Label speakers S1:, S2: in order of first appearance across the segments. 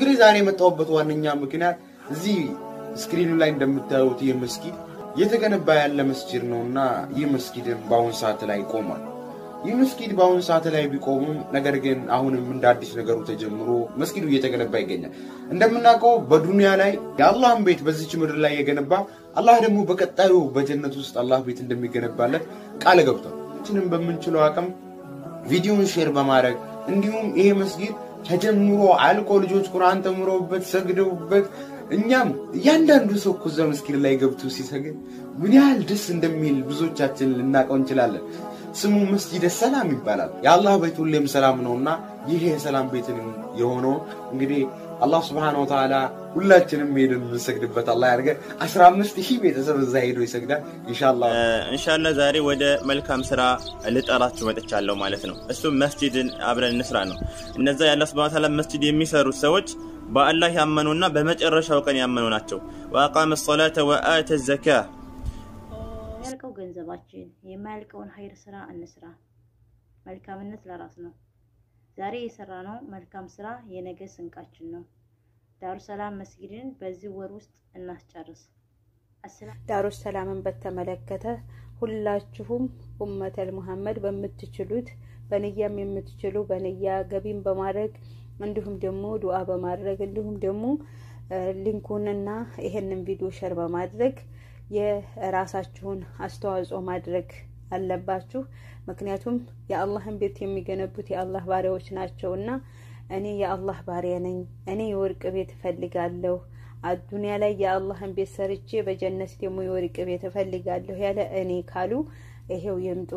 S1: እንግዲህ ዛሬ የመጣሁበት ዋነኛ ምክንያት እዚህ screen ኡ ላይ እንደምታዩት ይህ መስጊድ እየተገነባ ያለ መስጂድ ነውና ይህ መስጊድን በአሁን ሰዓት ላይ ቆሟል። ይህ መስጊድ በአሁን ሰዓት ላይ ቢቆምም ነገር ግን አሁንም እንደ አዲስ ነገሩ ተጀምሮ መስጊዱ እየተገነባ ይገኛል። እንደምናውቀው በዱንያ ላይ የአላህን ቤት በዚች ምድር ላይ የገነባ አላህ ደግሞ በቀጣዩ በጀነት ውስጥ አላህ ቤት እንደሚገነባለት ቃል ገብቷል። እኛም በምንችለው አቅም ቪዲዮን share በማድረግ እንዲሁም ይሄ መስጊድ ተጀምሮ አልቆ ልጆች ቁርአን ተምረውበት ሰግደውበት እኛም እያንዳንዱ ሰው እኮ እዛ መስጊድ ላይ ገብቶ ሲሰግድ ምን ያህል ደስ እንደሚል ብዙዎቻችን ልናውቀው እንችላለን። ስሙ መስጂደ ሰላም ይባላል። የአላህ ቤት ሁሌም ሰላም ነውና ይህ የሰላም ቤት የሆነው እንግዲህ አላህ ስብሐነሁ ወተዓላ ሁላችንም ሄደን የምንሰግድበት አላህ ያድርገን። 15 ሺህ ቤተሰብ እዛ ሄዶ ይሰግዳል ኢንሻአላህ።
S2: እንሻላ ዛሬ ወደ መልካም ስራ ልጠራችሁ መጥቻለሁ ማለት ነው። እሱም መስጂድን አብረን እንስራ ነው። እነዛ የአላህ ሱብሃነሁ ወተዓላ መስጂድ የሚሰሩት ሰዎች በአላህ ያመኑና በመጨረሻው ቀን ያመኑ ናቸው። ወአቃመ ሰላተ ወአተ ዘካ
S3: የሚያልቀው ገንዘባችን የማያልቀውን ሀይር ስራ እንስራ። መልካምነት ለራስ ነው። ዛሬ የሰራ ነው መልካም ስራ የነገ ስንቃችን ነው። ዳሩ ሰላም መስጊድን በዚህ ወር ውስጥ እናስጨርስ።
S4: ዳሩ ሰላምን በተመለከተ ሁላችሁም ኡመተል ሙሐመድ በምትችሉት በኒያም የምትችሉ በኒያ ገቢም በማድረግ እንዲሁም ደግሞ ዱዓ በማድረግ እንዲሁም ደግሞ link ኡንና ይሄንን ቪዲዮ share በማድረግ የራሳችሁን አስተዋጽኦ ማድረግ አለባችሁ። ምክንያቱም የአላህን ቤት የሚገነቡት የአላህ ባሪያዎች ናቸው እና እኔ የአላህ ባሪያ ነኝ፣ እኔ የወርቅ ቤት እፈልጋለሁ፣ አዱንያ ላይ የአላህን ቤት ሰርቼ በጀነት ደግሞ የወርቅ ቤት እፈልጋለሁ ያለ እኔ ካሉ ይሄው ይምጡ።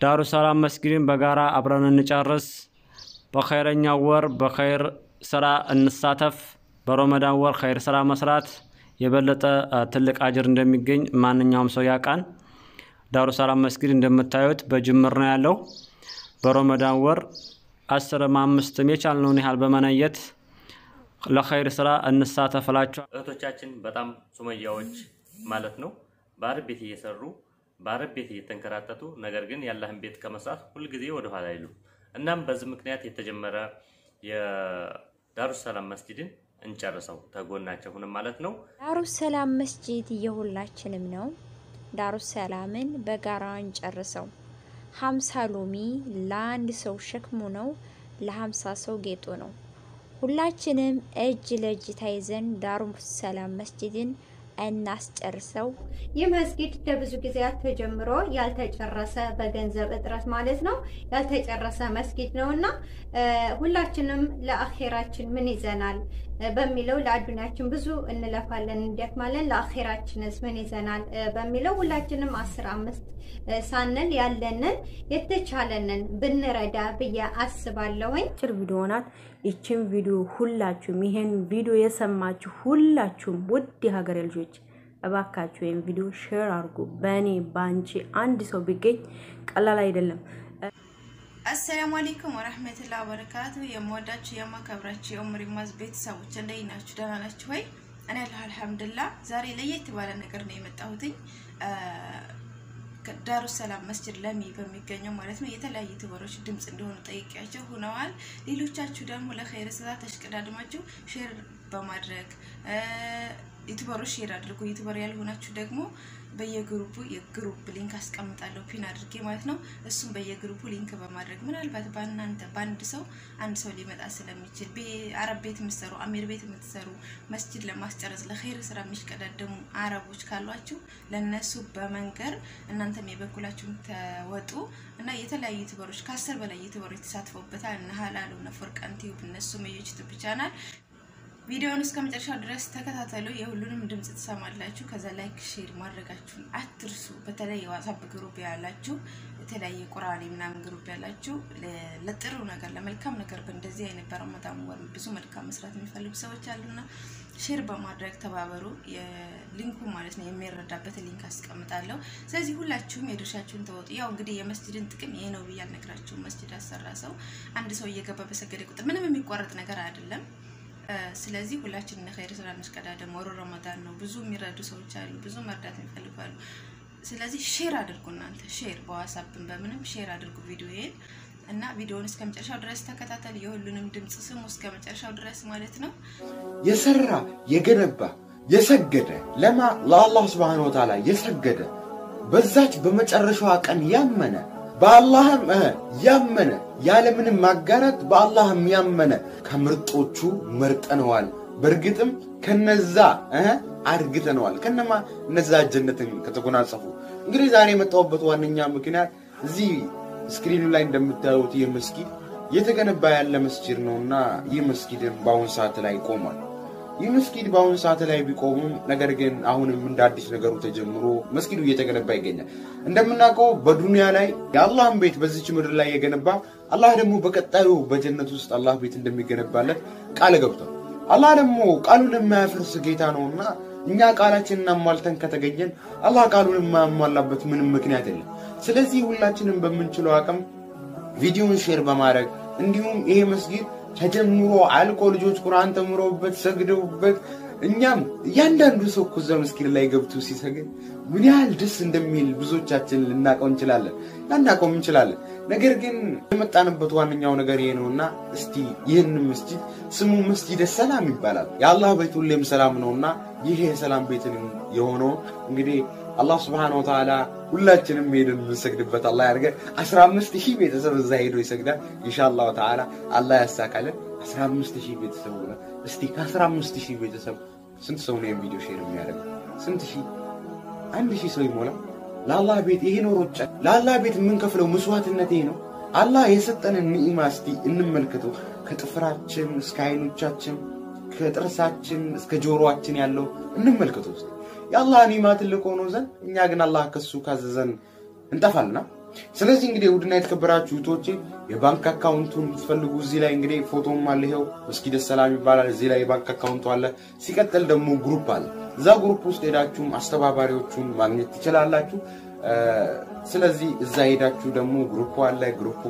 S5: ዳሩ ሰላም መስጊድን በጋራ አብረን እንጨርስ። በኸይረኛው ወር በኸይር ስራ እንሳተፍ። በረመዳን ወር ኸይር ስራ መስራት የበለጠ ትልቅ አጅር እንደሚገኝ ማንኛውም ሰው ያውቃል። ዳሩ ሰላም መስጊድ እንደምታዩት በጅምር ነው ያለው። በረመዳን ወር አስርም አምስትም የቻልነውን ያህል በመነየት ለኸይር ስራ እንሳተፍላቸው።
S6: እህቶቻችን በጣም ሱመያዎች ማለት ነው በአረብ ቤት እየሰሩ በአረብ ቤት እየተንከራተቱ ነገር ግን የአላህን ቤት ከመስራት ሁልጊዜ ወደኋላ አይሉ። እናም በዚህ ምክንያት የተጀመረ የዳሩ ሰላም መስጂድን እንጨርሰው ተጎናቸው ሁንም ማለት ነው።
S7: ዳሩ ሰላም መስጂድ የሁላችንም ነው። ዳሩ ሰላምን በጋራ እንጨርሰው። ሀምሳ ሎሚ ለአንድ ሰው ሸክሙ ነው፣ ለሀምሳ ሰው ጌጡ ነው። ሁላችንም እጅ ለእጅ ታይዘን ዳሩ ሰላም መስጂድን እናስጨርሰው።
S8: ይህ መስጊድ ለብዙ ጊዜያት ተጀምሮ ያልተጨረሰ በገንዘብ እጥረት ማለት ነው ያልተጨረሰ መስጊድ ነው እና ሁላችንም ለአኼራችን ምን ይዘናል በሚለው ለአዱኒያችን ብዙ እንለፋለን እንደክማለን፣ ለአኼራችንስ ምን ይዘናል በሚለው ሁላችንም አስር አምስት ሳንል ያለንን የተቻለንን ብንረዳ ብዬ አስባለሁኝ።
S9: አጭር ቪዲዮ ናት። ይችን ቪዲዮ ሁላችሁም ይሄን ቪዲዮ የሰማችሁ ሁላችሁም ውድ የሀገሬ ልጆች እባካችሁ ይህን ቪዲዮ share አድርጉ። በእኔ በአንቺ አንድ ሰው ቢገኝ ቀላል አይደለም።
S10: አሰላሙ አለይኩም ወረህመቱላ ወበረካቱ። የምወዳችሁ የማከብራችሁ የኡምር ማዝ ቤተሰቦች እንዴት ናችሁ? ደህና ናችሁ ወይ? እኔ ያለሁ አልሐምዱሊላህ። ዛሬ ለየት ባለ ነገር ነው የመጣሁትኝ ዳሩ ሰላም መስጅድ ለሚ በሚገኘው ማለት ነው የተለያዩ YouTuber ኦች ድምፅ እንደሆኑ ጠይቂያቸው ሆነዋል። ሌሎቻችሁ ደግሞ ለኸይር ስራ ተሽቀዳድማችሁ share በማድረግ YouTuber ኦች share አድርጉ። YouTuber ያልሆናችሁ ደግሞ በየ group ኡ የ group link አስቀምጣለሁ pin አድርጌ ማለት ነው። እሱም በየ group ኡ link በማድረግ ምናልባት በእናንተ በአንድ ሰው አንድ ሰው ሊመጣ ስለሚችል አረብ ቤት የምትሰሩ አሚር ቤት የምትሰሩ መስጅድ ለማስጨረስ ለኸይር ስራ የሚሽቀዳደሙ አረቦች ካሏችሁ ለነሱ በመንገር እናንተም የበኩላችሁን ተወጡ እና የተለያዩ YouTuber ኦች ከአስር በላይ YouTuber ኦች ተሳትፈውበታል። እነ ሀላሉ እነ ፎርቃን እነሱ መዮች ቻናል ቪዲዮውን እስከ መጨረሻው ድረስ ተከታተሉ። የሁሉንም ድምፅ ትሰማላችሁ። ከዛ like share ማድረጋችሁን አትርሱ። በተለይ የዋትሳፕ group ያላችሁ የተለያየ ቁርአን ምናምን group ያላችሁ ለጥሩ ነገር ለመልካም ነገር በእንደዚህ አይነት በረመዳን ወር ብዙ መልካም መስራት የሚፈልጉ ሰዎች አሉና share በማድረግ ተባበሩ። የ link ኡ ማለት ነው የሚረዳበት link አስቀምጣለሁ። ስለዚህ ሁላችሁም የድርሻችሁን ተወጡ። ያው እንግዲህ የመስጅድን ጥቅም ይሄ ነው ብዬ አልነግራችሁም። መስጅድ አሰራ ሰው አንድ ሰው እየገባ በሰገደ ቁጥር ምንም የሚቋረጥ ነገር አይደለም። ስለዚህ ሁላችንም ለኸይር ስራ እንሽቀዳደም። ወሩ ረመዳን ነው። ብዙ የሚረዱ ሰዎች አሉ፣ ብዙ መርዳት የሚፈልጋሉ። ስለዚህ share አድርጉ። እናንተ share በ WhatsApp ን በምንም share አድርጉ ቪዲዮዬን እና ቪዲዮውን እስከ መጨረሻው ድረስ ተከታተሉ። የሁሉንም ድምፅ ስሙ እስከ መጨረሻው ድረስ ማለት ነው።
S1: የሰራ የገነባ የሰገደ ለማ ለአላህ سبحانه وتعالى የሰገደ በዛች በመጨረሻዋ ቀን ያመነ በአላህም ያመነ ያለምንም ማጋራት በአላህም ያመነ ከምርጦቹ መርጠነዋል። በእርግጥም ከነዛ አድግተነዋል። ከነማ እነዛ ጀነትን ከተጎናጸፉ። እንግዲህ ዛሬ የመጣሁበት ዋነኛ ምክንያት እዚህ screen ኡ ላይ እንደምታዩት ይህ መስጊድ እየተገነባ ያለ መስጂድ ነውና ይህ መስጊድን በአሁን ሰዓት ላይ ቆሟል። ይህ መስጊድ በአሁኑ ሰዓት ላይ ቢቆሙም ነገር ግን አሁንም እንደ አዲስ ነገሩ ተጀምሮ መስጊዱ እየተገነባ ይገኛል። እንደምናውቀው በዱንያ ላይ የአላህን ቤት በዚች ምድር ላይ የገነባ አላህ ደግሞ በቀጣዩ በጀነት ውስጥ አላህ ቤት እንደሚገነባለት ቃል ገብቷል። አላህ ደግሞ ቃሉን የማያፈርስ ጌታ ነውና እኛ ቃላችንን አሟልተን ከተገኘን አላህ ቃሉን የማያሟላበት ምንም ምክንያት የለም። ስለዚህ ሁላችንም በምንችለው አቅም ቪዲዮን share በማድረግ እንዲሁም ይሄ መስጊድ ተጀምሮ አልቆ ልጆች ቁርአን ተምረውበት ሰግደውበት እኛም እያንዳንዱ ሰው እኮ እዛ መስጊድ ላይ ገብቶ ሲሰግድ ምን ያህል ደስ እንደሚል ብዙዎቻችን ልናውቀው እንችላለን፣ ላናውቀውም እንችላለን። ነገር ግን የመጣንበት ዋነኛው ነገር ይሄ ነውና እስቲ ይህን መስጂድ ስሙ መስጂድ ሰላም ይባላል። የአላህ ቤት ሁሌም ሰላም ነውና ይህ የሰላም ቤትን የሆነው እንግዲህ አላህ سبحانه وتعالى ሁላችንም ሄደን የምንሰግድበት አላህ ያድርገን። 15 ሺህ ቤተሰብ እዛ ሄዶ ይሰግዳል። ኢንሻአላህ ተዓላ አላህ ያሳካለን። 15 ሺህ ቤተሰብ ሆነ። እስቲ ከ15 ሺህ ቤተሰብ ስንት ሰው ነው ቪዲዮ share የሚያደርገው? ስንት ሺህ? አንድ ሺህ ሰው ይሞላ። ለአላህ ቤት ይሄ ነው ሩጫ። ለአላህ ቤት የምንከፍለው መስዋዕትነት ይሄ ነው። አላህ የሰጠንን ኒዕማ እስቲ እንመልከተው። ከጥፍራችን እስከ አይኖቻችን፣ ከጥርሳችን እስከ ጆሮአችን ያለው እንመልከተው የአላህ ኒዕማ ትልቅ ሆኖ ዘንድ እኛ ግን አላህ ከሱ ካዘዘን እንጠፋልና ስለዚህ እንግዲህ ውድና የተከበራችሁ እህቶቼ የባንክ account ኡን ብትፈልጉ እዚህ ላይ እንግዲህ ፎቶም አለ። ይኸው መስጊድ ሰላም ይባላል። እዚህ ላይ የባንክ account ኡ አለ። ሲቀጥል ደግሞ group አለ። እዛ group ውስጥ ሄዳችሁም አስተባባሪዎቹን ማግኘት ትችላላችሁ። ስለዚህ እዛ ሄዳችሁ ደግሞ group ኡ አለ። group ኡ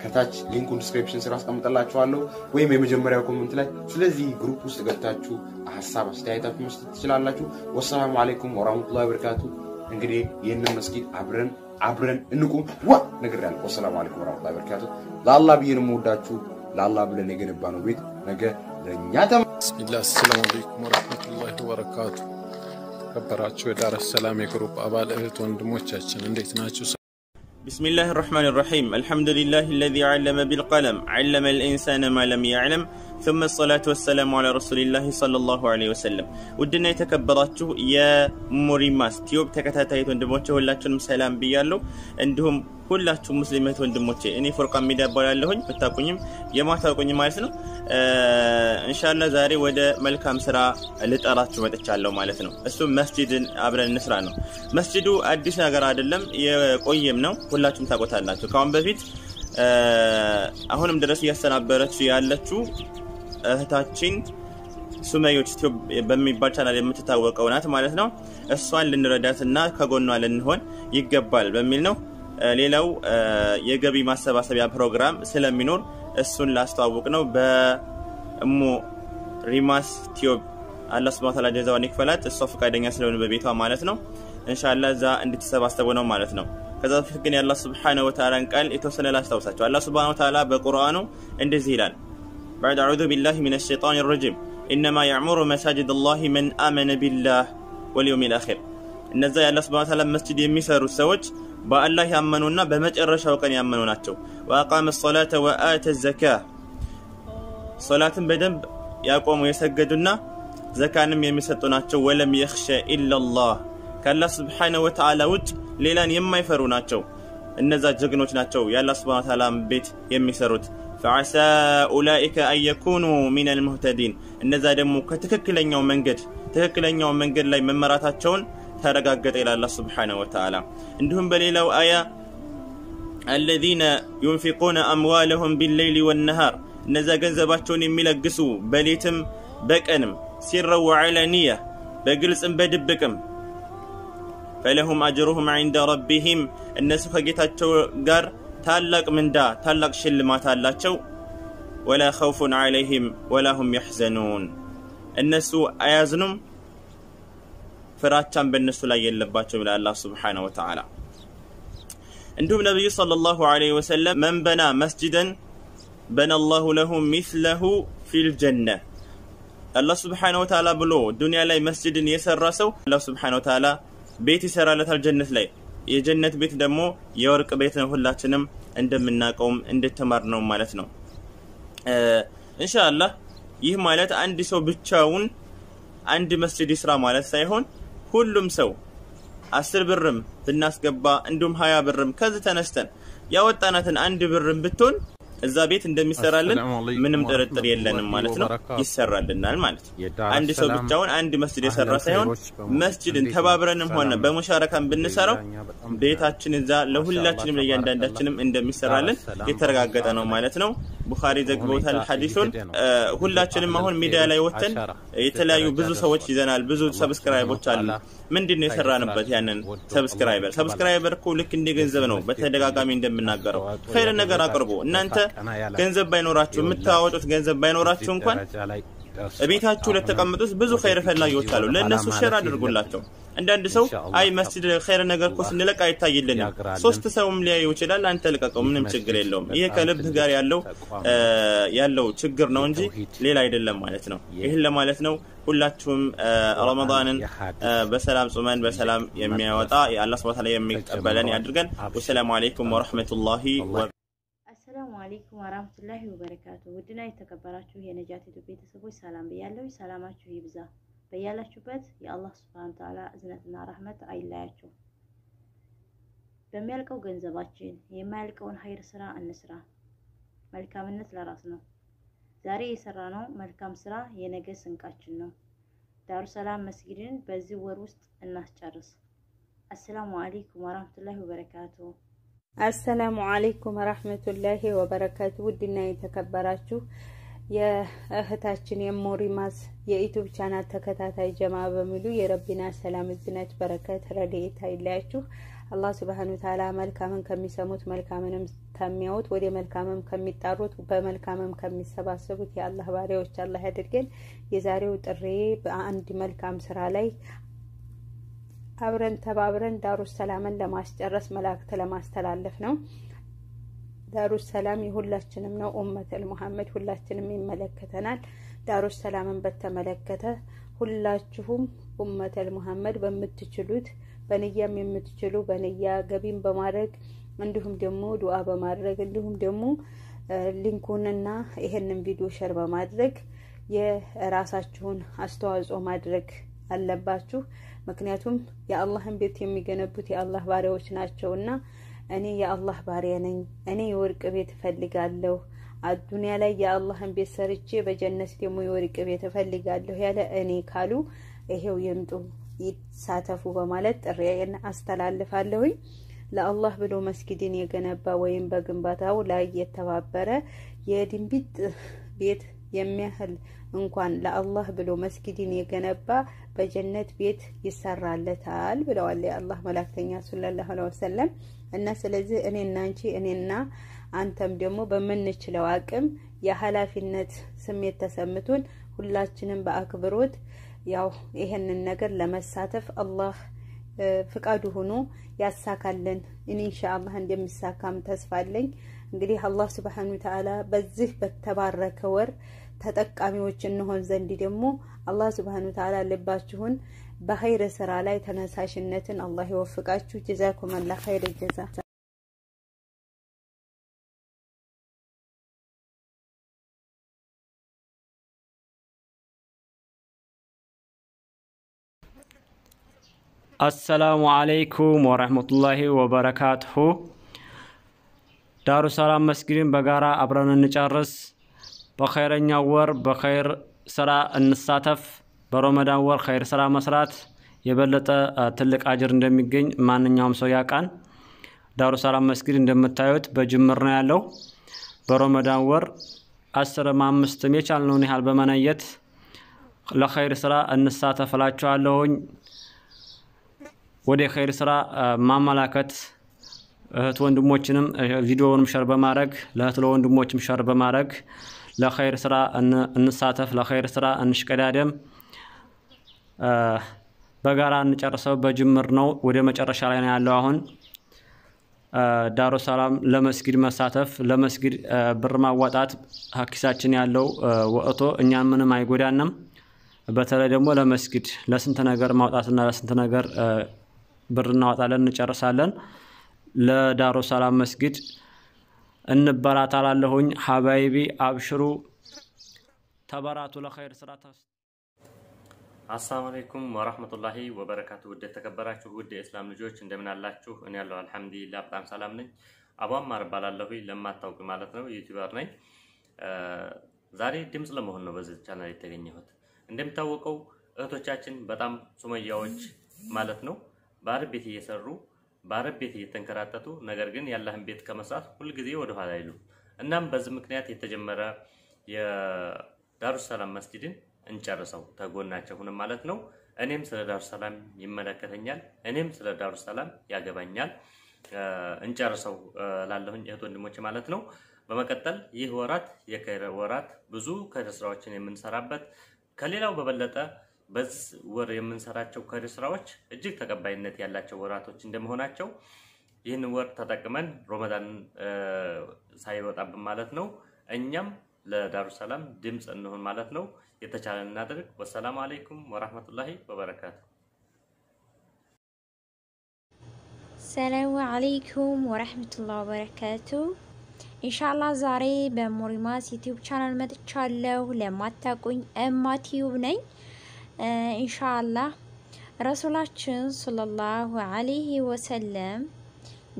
S1: ከታች link ኡን description ስር አስቀምጥላችኋለሁ ወይም የመጀመሪያው comment ላይ። ስለዚህ group ውስጥ ገብታችሁ ሀሳብ አስተያየታችሁ መስጠት ትችላላችሁ። والسلام عليكم ورحمة الله وبركاته። እንግዲህ ይህንን መስጊድ አብረን አብረን እንቁም ዋ ነገር ያለ والسلام عليكم ورحمة الله وبركاته። ለአላህ ብዬ የምወዳችሁ። ለአላህ ብለን የገነባ ነው ቤት ነገ ለእኛ ተማ
S11: بسم الله السلام عليكم ورحمة الله وبركاته። የተከበራችሁ የዳር ሰላም የ group አባል እህት ወንድሞቻችን እንዴት ናችሁ?
S2: بسم الله الرحمن الرحيم الحمد لله الذي علم بالقلم علم الإنسان ما لم يعلم ثم الصلاة والسلام على رسول الله صلى الله عليه وسلم ውድና የተከበራችሁ የሙሪማስ ቲዩብ ተከታታይ ወንድሞቼ ሁላችሁንም ሰላም ብያለሁ። እንዲሁም ሁላችሁ ሙስሊም እህት ወንድሞቼ እኔ ፎርቃን ሚዲያ እባላለሁኝ። ብታቁኝም የማታውቁኝ ማለት ነው። እንሻላ ዛሬ ወደ መልካም ስራ ልጠራችሁ መጥቻለሁ ማለት ነው። እሱም መስጂድን አብረን እንስራ ነው። መስጂዱ አዲስ ነገር አይደለም፣ የቆየም ነው። ሁላችሁም ታውቁታላችሁ። ከአሁን በፊት አሁንም ድረስ እያሰናበረችው ያለችው እህታችን ሱመዮች በሚባል ቻናል የምትታወቀው ናት ማለት ነው። እሷን ልንረዳትና ከጎኗ ልንሆን ይገባል በሚል ነው። ሌላው የገቢ ማሰባሰቢያ ፕሮግራም ስለሚኖር እሱን ላስተዋውቅ ነው። በኡሙ ሪማስ ቲዩብ አላህ سبحانه وتعالى ጀዛዋን ይክፈላት። እሷ ፈቃደኛ ስለሆነ በቤቷ ማለት ነው። እንሻላ እዛ እንድትሰባሰቡ ነው ማለት ነው። ከዛ በፊት ግን የአላህ سبحانه وتعالى ን ቃል የተወሰነ ላስታውሳችሁ። አላህ سبحانه وتعالى በቁርአኑ እንደዚህ ይላል بعد أعوذ بالله من الشيطان الرجيم إنما يعمر مساجد الله من آمن بالله واليوم الآخر እነዛ የአላህ ሱብሓነሁ ወተዓላ መስጂድ የሚሰሩ ሰዎች በአላህ ያመኑና በመጨረሻው ቀን ያመኑ ናቸው። ወአቃመ ሰላተ ወአተ ዘካ ሶላትን በደንብ ያቆሙ የሰገዱና ዘካንም የሚሰጡ ናቸው። ወለም የኽሸ ኢላላህ ከአላህ ሱብሓነሁ ወተዓላ ውጭ ሌላን የማይፈሩ ናቸው። እነዛ ጀግኖች ናቸው የአላህ ሱብሓነሁ ወተዓላ ቤት የሚሰሩት። ፈዓሳ ኡላኢከ አን የኩኑ ሚነል ሙህተዲን እነዛ ደግሞ ከትክክለኛው መንገድ ትክክለኛው መንገድ ላይ መመራታቸውን ተረጋገጠ ይላል አላህ ሱብሓነሁ ወተዓላ። እንዲሁም በሌላው አያ አለዚነ ዩንፊቁነ አምዋለሁም ቢለይሊ ወነሃር እነዛ ገንዘባቸውን የሚለግሱ በሌትም በቀንም ሲረው ወዐለኒያ በግልጽም በድብቅም ፈለሁም አጅሩሁም ዐንደ ረቢሂም እነሱ ከጌታቸው ጋር ታላቅ ምንዳ ታላቅ ሽልማት አላቸው። ወላ ኸውፉን ዐለይሂም ወላ ሁም የሕዘኑን እነሱ አያዝኑም ፍራቻም በእነሱ ላይ የለባቸው ይላል አላህ ሱብሓነሁ ወተዓላ። እንዲሁም ነቢዩ ሰለላሁ ዐለይሂ ወሰለም መን በና መስጅደን በነ አላሁ ለሁ ሚስለሁ ፊል ጀነ አላህ ስብሓነሁ ወተዓላ ብሎ ዱንያ ላይ መስጅድን የሰራ ሰው አላህ ስብሓነሁ ወተዓላ ቤት ይሰራለታል ጀነት ላይ። የጀነት ቤት ደግሞ የወርቅ ቤት ነው። ሁላችንም እንደምናውቀውም እንድተማር ነው ማለት ነው። ኢንሻአላህ ይህ ማለት አንድ ሰው ብቻውን አንድ መስጅድ ይስራ ማለት ሳይሆን ሁሉም ሰው አስር ብርም ብናስገባ እንዲሁም ሀያ ብርም ከዚህ ተነስተን ያወጣናትን አንድ ብርም ብትሆን እዛ ቤት እንደሚሰራልን ምንም ጥርጥር የለንም ማለት ነው። ይሰራልናል ማለት ነው። አንድ ሰው ብቻውን አንድ መስጅድ የሰራ ሳይሆን መስጅድን ተባብረንም ሆነ በሙሻረካን ብንሰራው ቤታችን እዛ ለሁላችንም ለእያንዳንዳችንም እንደሚሰራልን የተረጋገጠ ነው ማለት ነው። ቡኻሪ ዘግበውታል ሐዲሱን። ሁላችንም አሁን ሚዲያ ላይ ወጥተን የተለያዩ ብዙ ሰዎች ይዘናል። ብዙ subscribe ኦች አሉ። ምንድን ነው የሰራንበት? ያንን subscriber subscriber እኮ ልክ እንደ ገንዘብ ነው። በተደጋጋሚ እንደምናገረው ኸይር ነገር አቅርቦ እናንተ ገንዘብ ባይኖራችሁ የምታወጡት ገንዘብ ባይኖራችሁ እንኳን ቤታችሁ ለተቀመጡት ብዙ ኸይር ፈላጊዎች አሉ። ለእነሱ share አድርጉላቸው። አንዳንድ ሰው አይ መስጂድ ኸይር ነገር እኮ ስንለቅ አይታይልንም፣ ሶስት ሰውም ሊያዩ ይችላል። አንተ ልቀቀው፣ ምንም ችግር የለውም። ይሄ ከልብህ ጋር ያለው ያለው ችግር ነው እንጂ ሌላ አይደለም ማለት ነው። ይህን ለማለት ነው። ሁላችሁም ረመዳንን በሰላም ጾመን በሰላም የሚያወጣ የአላህ سبحانه وتعالى የሚቀበለን ያድርገን። ወሰላሙ አለይኩም ወረሕመቱላሂ
S3: አሰላሙ አለይኩም ወራህመቱላሂ ወበረካቱ። ውድና የተከበራችሁ የነጃት ቤተሰቦች ሰላም ብያለሁ። ሰላማችሁ ይብዛ በያላችሁበት። የአላህ ሱብሃነሁ ወተዓላ እዝነትና ረህመት አይለያችሁ። በሚያልቀው ገንዘባችን የማያልቀውን ኸይር ስራ እንስራ። መልካምነት ለራስ ነው። ዛሬ የሰራ ነው መልካም ስራ የነገ ስንቃችን ነው። ዳሩ ሰላም መስጊድን በዚህ ወር ውስጥ እናስጨርስ። አሰላሙ አለይኩም ወራህመቱላሂ ወበረካቱ።
S4: አሰላሙ አለይኩም ወራህመቱላሂ ወበረካቱ። ውድና የተከበራችሁ የእህታችን የሞሪማስ የዩቱብ ቻናል ተከታታይ ጀማ በሙሉ የረቢና ሰላም እዝነት በረከት ረድኤት አይለያችሁ። አላህ ስብሐነ ወተዓላ መልካምን ከሚሰሙት መልካምንም ከሚያዩት ወደ መልካምም ከሚጣሩት በመልካምም ከሚሰባሰቡት የአላህ ባሪያዎች አላህ ያድርገን። የዛሬው ጥሪ በአንድ መልካም ስራ ላይ አብረን ተባብረን ዳሩስ ሰላምን ለማስጨረስ መላእክት ለማስተላለፍ ነው። ዳሩስ ሰላም የሁላችንም ነው። ኡመተል ሙሐመድ ሁላችንም ይመለከተናል። ዳሩስ ሰላምን በተመለከተ ሁላችሁም ኡመተል ሙሐመድ በምትችሉት በንያም የምትችሉ በንያ ገቢም በማድረግ እንዲሁም ደግሞ ዱዓ በማድረግ እንዲሁም ደግሞ link ኡንና ይሄንን ቪዲዮ ሸር በማድረግ የራሳችሁን አስተዋጽኦ ማድረግ አለባችሁ። ምክንያቱም የአላህን ቤት የሚገነቡት የአላህ ባሪያዎች ናቸውና እኔ የአላህ ባሪያ ነኝ፣ እኔ የወርቅ ቤት እፈልጋለሁ፣ አዱንያ ላይ የአላህን ቤት ሰርቼ በጀነት ደግሞ የወርቅ ቤት እፈልጋለሁ ያለ እኔ ካሉ ይሄው ይምጡ ይሳተፉ በማለት ጥሪዬን አስተላልፋለሁኝ። ለአላህ ብሎ መስጊድን የገነባ ወይም በግንባታው ላይ የተባበረ የድንቢጥ ቤት የሚያህል እንኳን ለአላህ ብሎ መስጊድን የገነባ በጀነት ቤት ይሰራለታል ብለዋል የአላህ መላክተኛ ሰለላሁ ዐለይሂ ወሰለም። እና ስለዚህ እኔና አንቺ እኔና አንተም ደግሞ በምንችለው አቅም የኃላፊነት ስሜት ተሰምቶን ሁላችንም በአክብሮት ያው ይሄንን ነገር ለመሳተፍ አላህ ፍቃዱ ሆኖ ያሳካልን። እኔ ኢንሻአላህ እንደሚሳካም ተስፋ አለኝ። እንግዲህ አላህ ስብሐነ ወተዓላ በዚህ በተባረከ ወር ተጠቃሚዎች እንሆን ዘንድ ደግሞ አላህ ስብሐነ ወተዓላ ልባችሁን በኸይር ስራ ላይ ተነሳሽነትን አላህ ይወፍቃችሁ። ጀዛኩም አላህ ኸይር ጀዛ።
S5: አሰላሙ አለይኩም ወረህመቱላሂ ወበረካቱሁ። ዳሩ ሰላም መስጊድን በጋራ አብረን እንጨርስ። በኸይረኛው ወር በኸይር ስራ እንሳተፍ። በረመዳን ወር ኸይር ስራ መስራት የበለጠ ትልቅ አጅር እንደሚገኝ ማንኛውም ሰው ያውቃል። ዳሩ ሰላም መስጊድ እንደምታዩት በጅምር ነው ያለው። በረመዳን ወር አስርም አምስትም የቻልነውን ያህል በመነየት ለኸይር ስራ እንሳተፍ እላችኋለሁኝ። ወደ ኸይር ስራ ማመላከት እህት ወንድሞችንም ቪዲዮውንም share በማድረግ ለእህት ለወንድሞችም share በማድረግ ለኸይር ስራ እንሳተፍ፣ ለኸይር ስራ እንሽቀዳደም። በጋራ እንጨርሰው። በጅምር ነው፣ ወደ መጨረሻ ላይ ነው ያለው አሁን ዳሩ ሰላም ለመስጊድ መሳተፍ ለመስጊድ ብር ማዋጣት ሀኪሳችን ያለው ወጥቶ እኛን ምንም አይጎዳንም። በተለይ ደግሞ ለመስጊድ ለስንት ነገር ማውጣትና ለስንት ነገር ብር እናወጣለን እንጨርሳለን። ለዳሩ ሰላም መስጊድ እንበራታላለሁኝ። ሀባይቢ አብሽሩ፣ ተበራቱ ለኸይር ስራ
S6: አሰላሙ አለይኩም ወራህመቱላሂ ወበረካቱ። ውድ የተከበራችሁ ውድ የእስላም ልጆች እንደምን አላችሁ? እኔ ያለው አልሐምዱሊላህ በጣም ሰላም ነኝ። አቡ አማር እባላለሁ። ለማታውቁ ማለት ነው YouTuber ነኝ። ዛሬ ድምፅ ለመሆን ነው በዚህ ቻናል የተገኘሁት። እንደሚታወቀው እህቶቻችን በጣም ሱመያዎች ማለት ነው በአረብ ቤት እየሰሩ በአረብ ቤት እየተንከራተቱ ነገር ግን የአላህን ቤት ከመስራት ሁልጊዜ ወደኋላ አይሉም። እናም በዚህ ምክንያት የተጀመረ የዳሩ ሰላም መስጂድን እንጨርሰው ከጎናቸው እንሁንም ማለት ነው። እኔም ስለ ዳሩ ሰላም ይመለከተኛል፣ እኔም ስለ ዳሩ ሰላም ያገባኛል። እንጨርሰው ላለሁኝ እህት ወንድሞች ማለት ነው። በመቀጠል ይህ ወራት የከይረ ወራት ብዙ ከይረ የምንሰራበት ከሌላው በበለጠ በዚህ ወር የምንሰራቸው ከይረ ስራዎች እጅግ ተቀባይነት ያላቸው ወራቶች እንደመሆናቸው ይህን ወር ተጠቅመን ሮመዳን ሳይወጣብን ማለት ነው እኛም ለዳሩ ሰላም ድምፅ እንሆን ማለት ነው። የተቻለን እናድርግ። ወሰላሙ አለይኩም ወራህመቱላሂ ወበረካቱ።
S7: ሰላሙ አለይኩም ወረህመቱላህ ወበረካቱ። ኢንሻአላህ ዛሬ በሞሪማስ ዩቲዩብ ቻናል መጥቻለሁ። ለማታውቁኝ እማ ቲዩብ ነኝ። ኢንሻአላህ ረሱላችን ሰለላሁ አለይሂ ወሰለም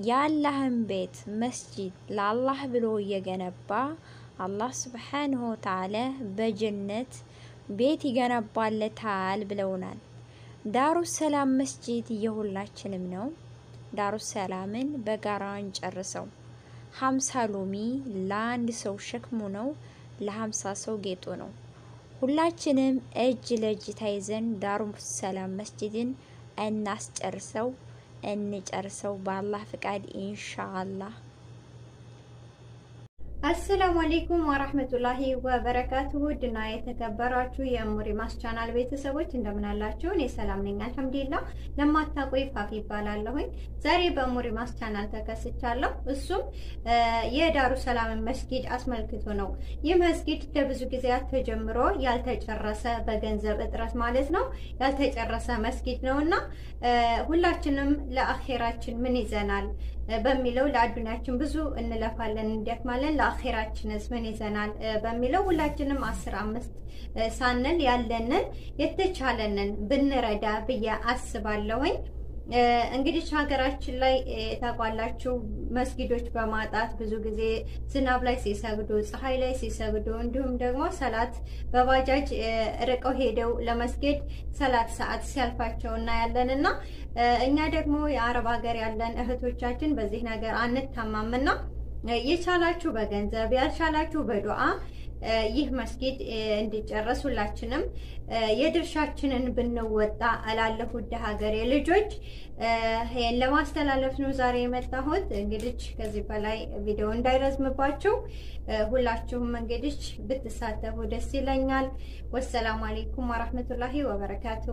S7: የአላህን ቤት መስጂድ ለአላህ ብሎ እየገነባ አላህ ስብሓንሁ ወተዓላ በጀነት ቤት ይገነባለታል ብለውናል። ዳሩ ሰላም መስጂድ የሁላችንም ነው። ዳሩ ሰላምን በጋራ እንጨርሰው። ሀምሳ ሎሚ ለአንድ ሰው ሸክሙ ነው፣ ለሀምሳ ሰው ጌጡ ነው። ሁላችንም እጅ ለእጅ ታይዘን ዳሩ ሰላም መስጂድን እናስጨርሰው፣ እንጨርሰው በአላህ ፍቃድ ኢንሻአላህ።
S8: አሰላሙ አለይኩም ወራህመቱላሂ ወበረካቱ። ውድና የተከበራችሁ የሙሪማስ ቻናል ቤተሰቦች እንደምን አላችሁ? እኔ ሰላም ነኝ አልሐምዱሊላህ። ለማታውቁኝ ፋፊ ይባላለሁኝ። ዛሬ በሙሪማስ ቻናል ተከስቻለሁ። እሱም የዳሩ ሰላምን መስጊድ አስመልክቶ ነው። ይህ መስጊድ ለብዙ ጊዜያት ተጀምሮ ያልተጨረሰ በገንዘብ እጥረት ማለት ነው ያልተጨረሰ መስጊድ ነው እና ሁላችንም ለአኼራችን ምን ይዘናል በሚለው ለአዱኒያችን ብዙ እንለፋለን እንደክማለን፣ ለአኼራችንስ ምን ይዘናል በሚለው ሁላችንም አስር አምስት ሳንል ያለንን የተቻለንን ብንረዳ ብዬ አስባለሁኝ። እንግዲህ ሀገራችን ላይ ታውቃላችሁ መስጊዶች በማጣት ብዙ ጊዜ ዝናብ ላይ ሲሰግዱ፣ ፀሐይ ላይ ሲሰግዱ እንዲሁም ደግሞ ሰላት በባጃጅ ርቀው ሄደው ለመስጊድ ሰላት ሰዓት ሲያልፋቸው እናያለን። እና እኛ ደግሞ የአረብ ሀገር ያለን እህቶቻችን በዚህ ነገር አንታማምና የቻላችሁ በገንዘብ ያልቻላችሁ በዱዓ ይህ መስጊድ እንዲጨረስ ሁላችንም የድርሻችንን ብንወጣ እላለሁ። ውድ ሀገሬ ልጆች ለማስተላለፍ ነው ዛሬ የመጣሁት። እንግዲህ ከዚህ በላይ ቪዲዮ እንዳይረዝምባችሁ ሁላችሁም እንግዲህ ብትሳተፉ ደስ ይለኛል። ወሰላሙ አሌይኩም ወራህመቱላሂ ወበረካቱ።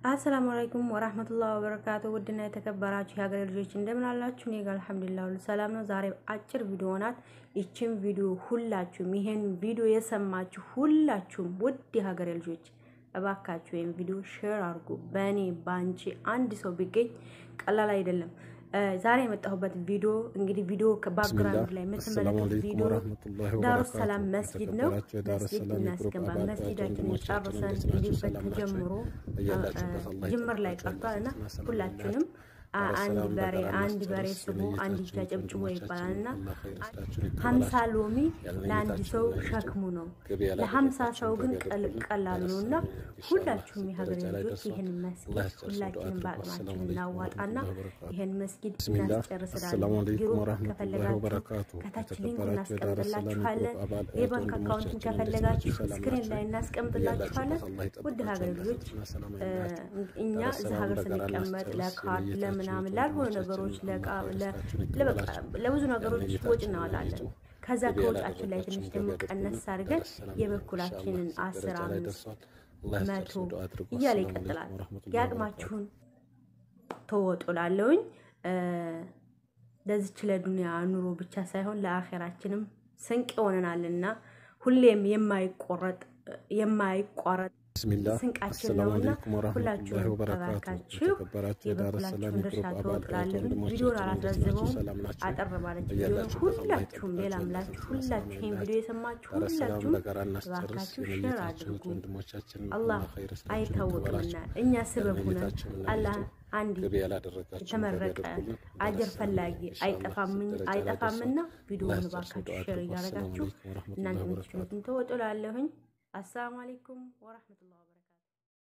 S9: አሰላሙ አለይኩም ወራህመቱላሂ ወበረካቱ። ውድና የተከበራችሁ የሀገሬ ልጆች እንደምን አላችሁ? እኔ ጋር አልሐምዱሊላህ ሁሉ ሰላም ነው። ዛሬ አጭር ቪዲዮ ናት። ይችን ቪዲዮ ሁላችሁም ይሄን ቪዲዮ የሰማችሁ ሁላችሁም ውድ የሀገሬ ልጆች እባካችሁ ይሄን ቪዲዮ share አድርጉ። በእኔ በአንቺ አንድ ሰው ቢገኝ ቀላል አይደለም። ዛሬ የመጣሁበት ቪዲዮ እንግዲህ ቪዲዮ ከ background ላይ የምትመለከቱት ቪዲዮ ዳሩ ሰላም መስጂድ ነው። መስጂድ እናስገባ። መስጂዳችንን ጨርሰን እንግዲህ ተጀምሮ ጅምር ላይ ቀርቷል እና ሁላችንም አንድ በሬ አንድ በሬ ስቡ አንድ እጅ አጨብጭቦ ይባላል እና ሀምሳ ሎሚ ለአንድ ሰው ሸክሙ ነው፣ ለሀምሳ ሰው ግን ቀላሉ ነው እና ሁላችሁም የሀገሬ ልጆች ይህን መስጊድ ሁላችንም በአቅማችን እናዋጣና ይህን መስጊድ እናስጨርስላለን። ግሩፕ ከፈለጋችሁ ከታች link እናስቀምጥላችኋለን። የባንክ አካውንትን ከፈለጋችሁ screen ላይ እናስቀምጥላችኋለን። ውድ ሀገሬ ልጆች እኛ እዚህ ሀገር ስንቀመጥ ለካርድ ለምናምን ላልሆነ ነገሮች ለብዙ ነገሮች ወጪ እናወጣለን። ከዛ ከወጫችን ላይ ትንሽ ደግሞ ቀነስ አድርገን የበኩላችንን አስር አምስት መቶ እያለ ይቀጥላል። የአቅማችሁን ተወጡ ላለውኝ ለዚች ለዱንያ ኑሮ ብቻ ሳይሆን ለአኼራችንም ስንቅ ይሆነናልና ሁሌም የማይቆረጥ የማይቋረጥ ስንቃችን
S11: አሰላሙ አለይኩም ወራህመቱላሂ ወበረካቱ። የተከበራችሁ የዳር ሰላም የግሩፕ አባል ወንድሞቻችን ሰላም አላህ
S9: ሁላችሁም ሌላም ላችሁ ሁላችሁ ይህን ቪዲዮ የሰማችሁ ሁላችሁም
S11: በጋራ እናስጨርስ።
S9: አድርጉ።
S11: ወንድሞቻችን
S9: አላህ አይታወቅምና እኛ ስበብ
S11: እና
S9: አላህ አንድ የተመረቀ አጀር ፈላጊ አይጠፋምና ቪዲዮውን እባካችሁ ሼር እያደረጋችሁ እናንተ
S11: ወበረካቱ።
S9: የምትችሉትን ተወጡ ላለሁኝ። አሰላሙ አለይኩም ወረህመቱላህ